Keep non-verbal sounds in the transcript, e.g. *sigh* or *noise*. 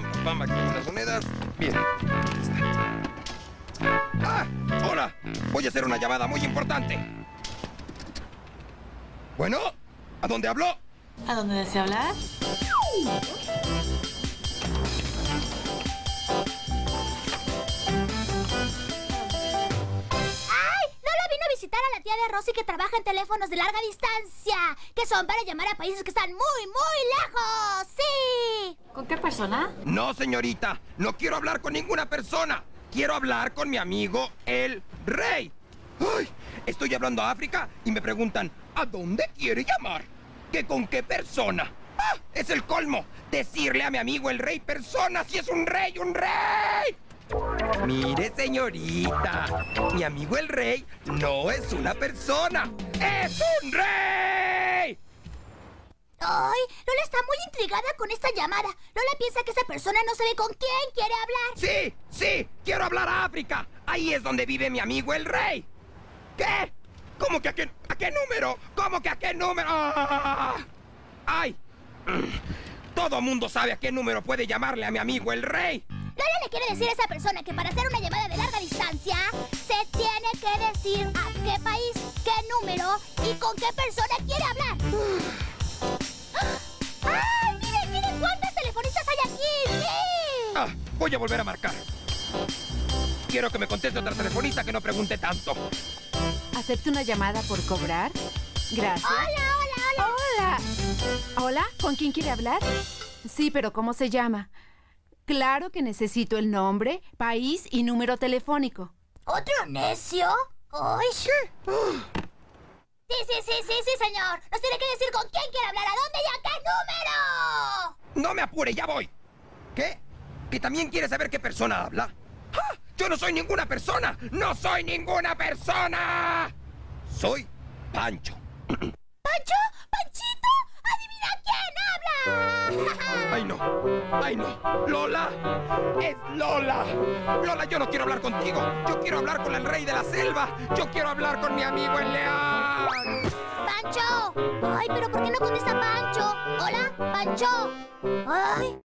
Pam, pam, aquí las monedas. Bien. ¡Ah! ¡Hola! Voy a hacer una llamada muy importante. Bueno, ¿a dónde habló? ¿A dónde desea hablar? ¡Ay! ¿No la vino a visitar a la tía de Rosy que trabaja en teléfonos de larga distancia? Que son para llamar a países que están muy, muy lejos. ¿Con qué persona? No, señorita. No quiero hablar con ninguna persona. Quiero hablar con mi amigo el rey. Ay, estoy hablando a África y me preguntan, ¿a dónde quiere llamar? ¿Que con qué persona? ¡Ah! Es el colmo. Decirle a mi amigo el rey persona si es un rey, un rey. Mire, señorita, mi amigo el rey no es una persona, es un rey. ¡Ay! Muy intrigada con esta llamada. Lola piensa que esa persona no sabe con quién quiere hablar. Sí, sí, quiero hablar a África. Ahí es donde vive mi amigo el rey. ¿Qué? ¿Cómo que a qué, a qué número? ¿Cómo que a qué número? ¡Ah! ¡Ay! Mm. Todo mundo sabe a qué número puede llamarle a mi amigo el rey. Lola le quiere decir a esa persona que para hacer una llamada de larga distancia se tiene que decir a qué país, qué número y con qué persona voy a volver a marcar. Quiero que me conteste otra telefonista que no pregunte tanto. ¿Acepta una llamada por cobrar? Gracias. ¡Hola, hola, hola! Hola. ¿Hola? ¿Con quién quiere hablar? Sí, pero ¿cómo se llama? Claro que necesito el nombre, país y número telefónico. ¿Otro necio? ¡Ay! Sí, sí, sí, sí, sí, señor. Nos tiene que decir con quién quiere hablar, a dónde y a qué número. No me apure, ya voy. ¿Qué? ¿Que también quiere saber qué persona habla? ¡Ah! Yo no soy ninguna persona. No soy ninguna persona. Soy Pancho. *clears throat* ¿Pancho? ¿Panchito? ¡Adivina quién habla! *laughs* Ay, no. Ay, no. Lola. Es Lola. Lola, yo no quiero hablar contigo. Yo quiero hablar con el rey de la selva. Yo quiero hablar con mi amigo el león. ¡Pancho! Ay, pero ¿por qué no contesta Pancho? ¿Hola? ¿Pancho? Ay.